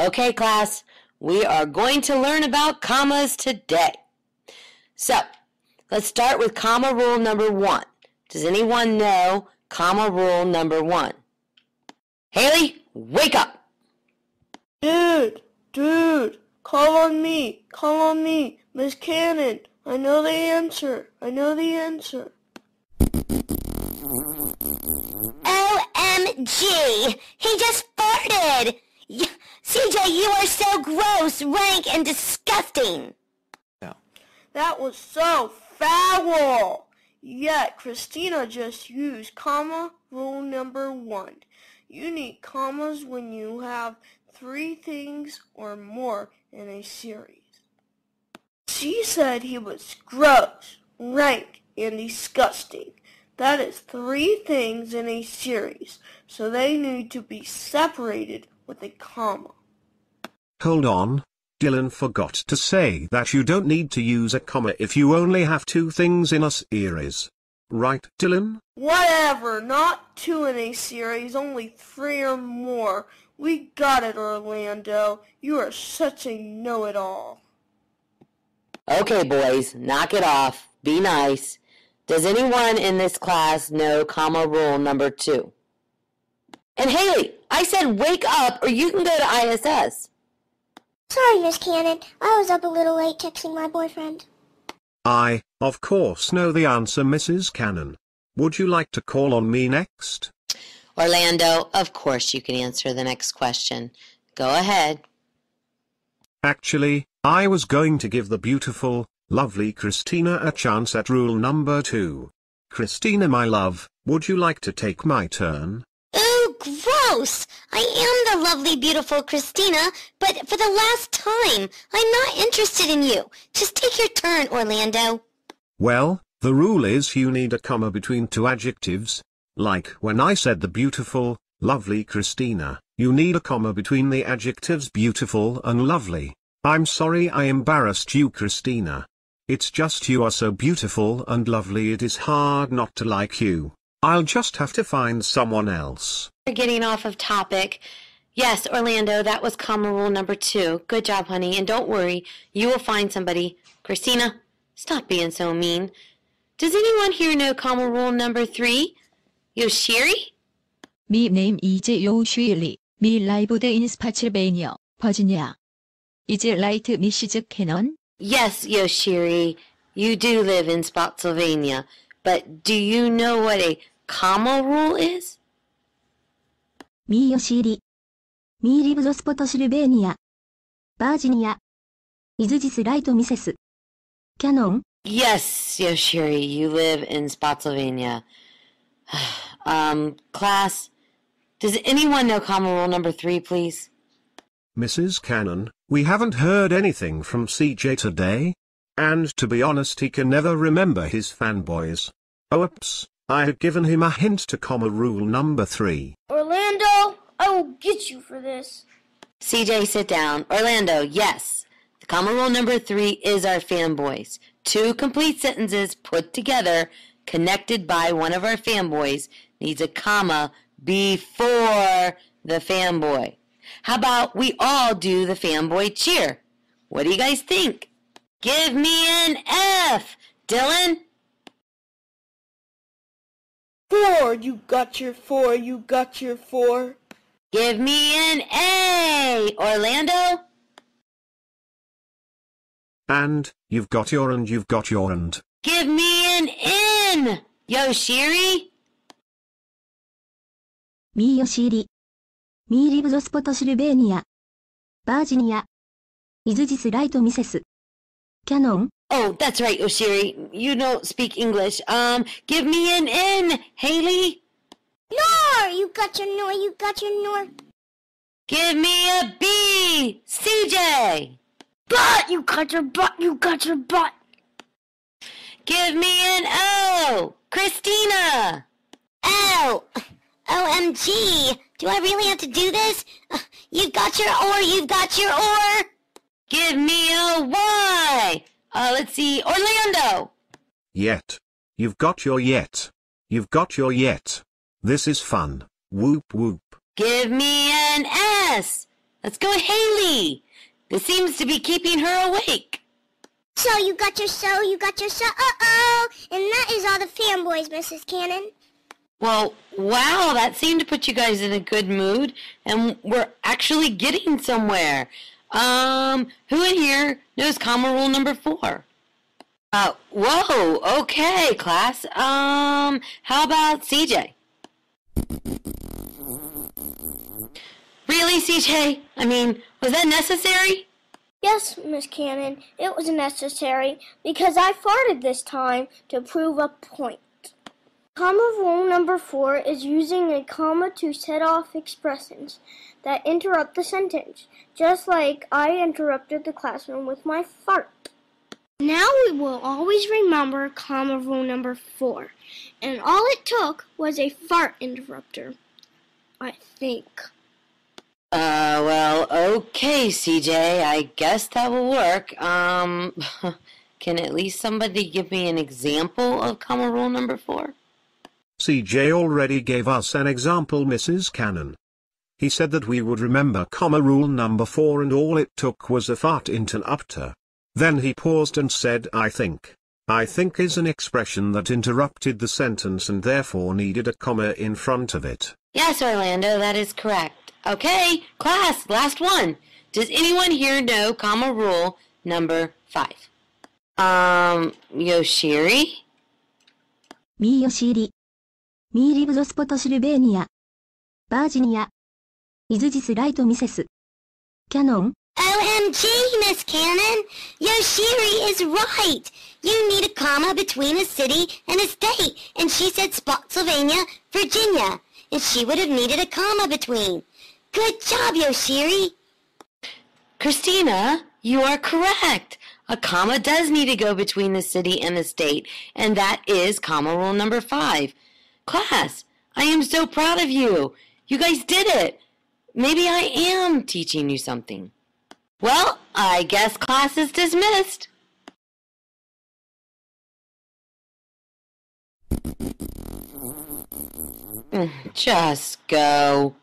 Okay, class, we are going to learn about commas today. So, let's start with comma rule number one. Does anyone know comma rule number one? Haley, wake up! Dude, dude, call on me, call on me, Miss Cannon. I know the answer, I know the answer. OMG! He just farted! Y- CJ, you are so gross, rank, and disgusting! No. That was so foul! Yet Christina just used comma rule number one. You need commas when you have three things or more in a series. She said he was gross, rank, and disgusting. That is three things in a series, so they need to be separated with a comma. Hold on. Dylan forgot to say that you don't need to use a comma if you only have two things in a series. Right, Dylan? Whatever, not two in a series, only three or more. We got it, Orlando. You are such a know-it-all. Okay, boys, knock it off. Be nice. Does anyone in this class know comma rule number two? And Haley, I said wake up or you can go to ISS. Sorry, Miss Cannon. I was up a little late texting my boyfriend. I, of course, know the answer, Mrs. Cannon. Would you like to call on me next? Orlando, of course you can answer the next question. Go ahead. Actually, I was going to give the beautiful, lovely Christina a chance at rule number two. Christina, my love, would you like to take my turn? Gross! I am the lovely, beautiful Christina, but for the last time, I'm not interested in you. Just take your turn, Orlando. Well, the rule is you need a comma between two adjectives. Like when I said the beautiful, lovely Christina, you need a comma between the adjectives beautiful and lovely. I'm sorry I embarrassed you, Christina. It's just you are so beautiful and lovely it is hard not to like you. I'll just have to find someone else. Getting off of topic. Yes, Orlando, that was comma rule number two. Good job, honey. And don't worry, you will find somebody. Christina, stop being so mean. Does anyone here know comma rule number three? Yoshiri? Me name is Yoshiri. Me lived in Spotsylvania, Virginia. Is it right, Mrs. Cannon? Yes, Yoshiri, you do live in Spotsylvania, but do you know what a comma rule is? Me Yoshiri. Me lives Spotsylvania. Virginia. Is this right, Yes, Yoshiri, you live in Spotsylvania. um, class, does anyone know common rule number three, please? Mrs. Cannon, we haven't heard anything from CJ today. And to be honest he can never remember his fanboys. Oops, I had given him a hint to comma rule number three. Orlando, I will get you for this. CJ, sit down. Orlando, yes. The comma rule number three is our fanboys. Two complete sentences put together, connected by one of our fanboys, needs a comma before the fanboy. How about we all do the fanboy cheer? What do you guys think? Give me an F, Dylan. For, you got your for, you got your for. Give me an A, Orlando. And, you've got your and you've got your and. Give me an N, Yoshiri. Me Yoshiri. Me lives Spotsylvania. Virginia. Is this right, Mrs. Cannon? Oh, that's right, Oshiri. You don't speak English. Um, give me an N, Haley. Nor! You got your nor, you got your nor. Give me a B, CJ. Butt, you got your butt, you got your butt. Give me an O, Christina. Oh, OMG! Do I really have to do this? Uh, You've got your or, you've got your or. Give me a Y. Uh, let's see, Orlando. Yet. You've got your yet. You've got your yet. This is fun. Whoop whoop. Give me an S, Let's go, Haley. This seems to be keeping her awake. So you got your so, you got your so, uh-oh. And that is all the fanboys, Mrs. Cannon. Well, wow, that seemed to put you guys in a good mood, and we're actually getting somewhere. Um, who in here knows comma rule number four? Uh, whoa, okay, class. Um, how about CJ? Really, CJ? I mean, was that necessary? Yes, Miss Cannon, it was necessary because I farted this time to prove a point. Comma rule number four is using a comma to set off expressions that interrupt the sentence, just like I interrupted the classroom with my fart. Now we will always remember comma rule number four, and all it took was a fart interrupter. I think. Uh, well, okay, CJ. I guess that will work. Um, can at least somebody give me an example of comma rule number four? CJ already gave us an example Mrs. Cannon. He said that we would remember comma rule number 4 and all it took was a fart interrupter. Then he paused and said I think. I think is an expression that interrupted the sentence and therefore needed a comma in front of it. Yes, Orlando, that is correct. Okay, class, last one. Does anyone here know comma rule number 5? Um, Yoshiri? Me Yoshiri. Me lives Virginia. Is this right, Mrs. Cannon? OMG, Miss Cannon! Yoshiri is right! You need a comma between a city and a state, and she said Spotsylvania, Virginia, and she would have needed a comma between. Good job, Yoshiri! Christina, you are correct. A comma does need to go between the city and the state, and that is comma rule number five. Class, I am so proud of you. You guys did it. Maybe I am teaching you something. Well, I guess class is dismissed. Mm, Just go.